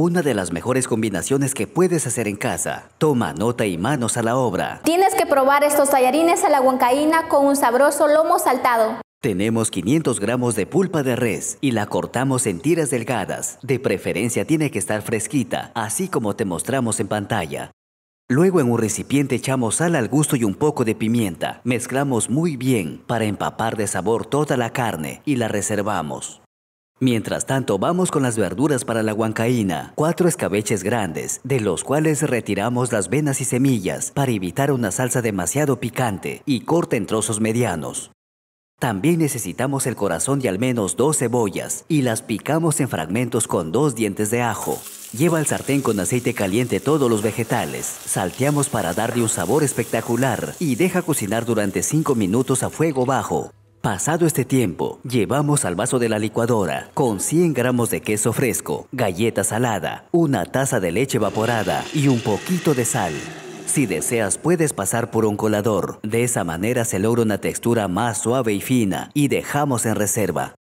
una de las mejores combinaciones que puedes hacer en casa. Toma nota y manos a la obra. Tienes que probar estos tallarines a la huancaína con un sabroso lomo saltado. Tenemos 500 gramos de pulpa de res y la cortamos en tiras delgadas. De preferencia tiene que estar fresquita, así como te mostramos en pantalla. Luego en un recipiente echamos sal al gusto y un poco de pimienta. Mezclamos muy bien para empapar de sabor toda la carne y la reservamos. Mientras tanto, vamos con las verduras para la huancaína. Cuatro escabeches grandes, de los cuales retiramos las venas y semillas para evitar una salsa demasiado picante y corta en trozos medianos. También necesitamos el corazón de al menos dos cebollas y las picamos en fragmentos con dos dientes de ajo. Lleva al sartén con aceite caliente todos los vegetales, salteamos para darle un sabor espectacular y deja cocinar durante 5 minutos a fuego bajo. Pasado este tiempo, llevamos al vaso de la licuadora con 100 gramos de queso fresco, galleta salada, una taza de leche evaporada y un poquito de sal. Si deseas puedes pasar por un colador, de esa manera se logra una textura más suave y fina y dejamos en reserva.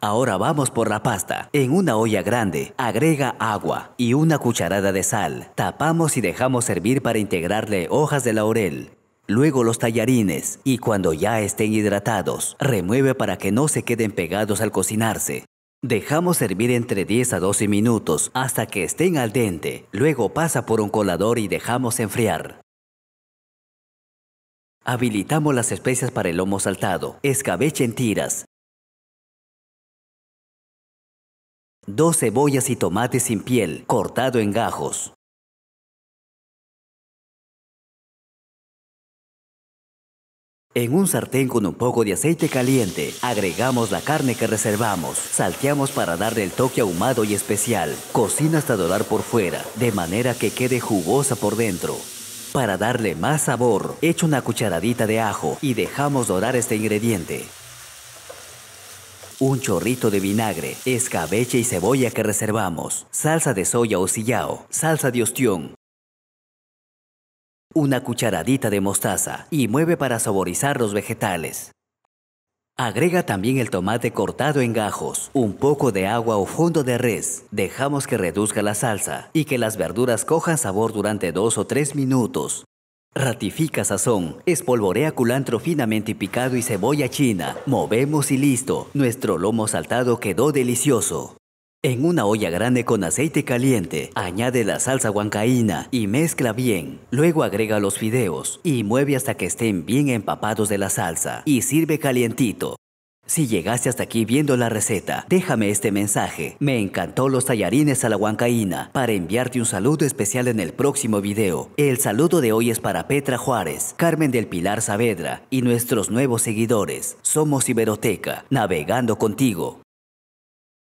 Ahora vamos por la pasta. En una olla grande, agrega agua y una cucharada de sal. Tapamos y dejamos servir para integrarle hojas de laurel, Luego los tallarines y cuando ya estén hidratados, remueve para que no se queden pegados al cocinarse. Dejamos servir entre 10 a 12 minutos hasta que estén al dente. Luego pasa por un colador y dejamos enfriar. Habilitamos las especias para el lomo saltado, escabeche en tiras, dos cebollas y tomate sin piel, cortado en gajos. En un sartén con un poco de aceite caliente, agregamos la carne que reservamos, salteamos para darle el toque ahumado y especial, cocina hasta dorar por fuera, de manera que quede jugosa por dentro. Para darle más sabor, echa una cucharadita de ajo y dejamos dorar este ingrediente. Un chorrito de vinagre, escabeche y cebolla que reservamos, salsa de soya o sillao, salsa de ostión, una cucharadita de mostaza y mueve para saborizar los vegetales. Agrega también el tomate cortado en gajos, un poco de agua o fondo de res. Dejamos que reduzca la salsa y que las verduras cojan sabor durante dos o tres minutos. Ratifica sazón, espolvorea culantro finamente picado y cebolla china. Movemos y listo. Nuestro lomo saltado quedó delicioso. En una olla grande con aceite caliente, añade la salsa huancaína y mezcla bien. Luego agrega los fideos y mueve hasta que estén bien empapados de la salsa y sirve calientito. Si llegaste hasta aquí viendo la receta, déjame este mensaje. Me encantó los tallarines a la huancaína para enviarte un saludo especial en el próximo video. El saludo de hoy es para Petra Juárez, Carmen del Pilar Saavedra y nuestros nuevos seguidores. Somos Iberoteca, navegando contigo.